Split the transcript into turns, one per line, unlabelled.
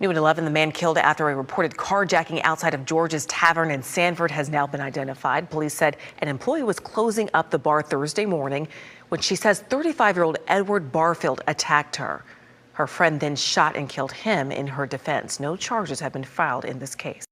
New at 11, the man killed after a reported carjacking outside of George's Tavern in Sanford has now been identified. Police said an employee was closing up the bar Thursday morning when she says 35 year old Edward Barfield attacked her. Her friend then shot and killed him in her defense. No charges have been filed in this case.